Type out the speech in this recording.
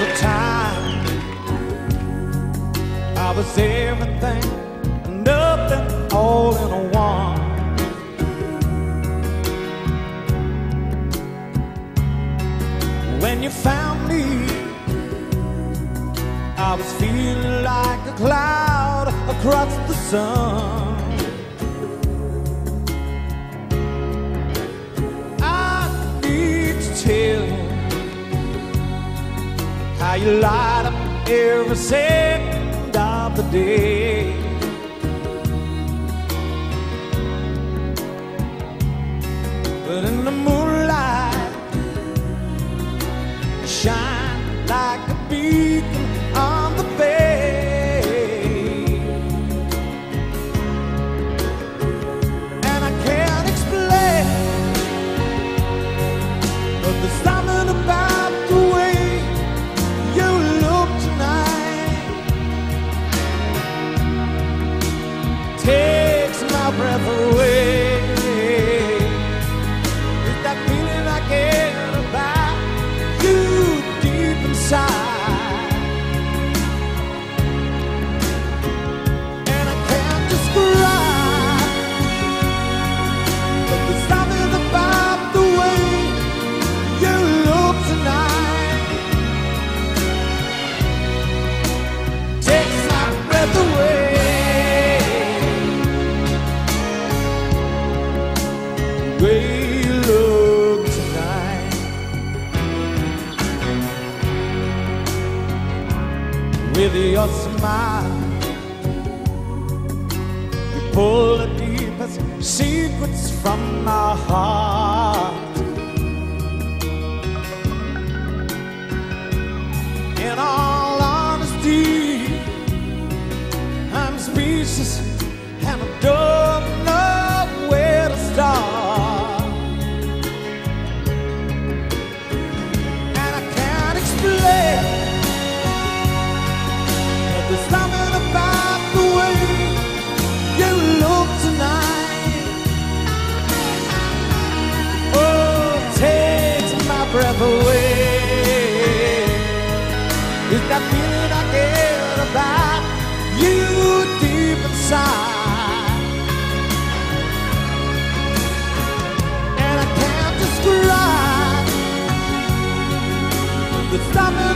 was a time I was everything and nothing all in one. When you found me, I was feeling like a cloud across the sun. You light up every second of the day. But in the moonlight, you shine like a beacon on the bay. And I can't explain, but there's You look tonight, with your smile, you pull the deepest secrets from my heart. In all honesty, I'm speechless is that feeling I get about you deep inside. And I can't describe the summer.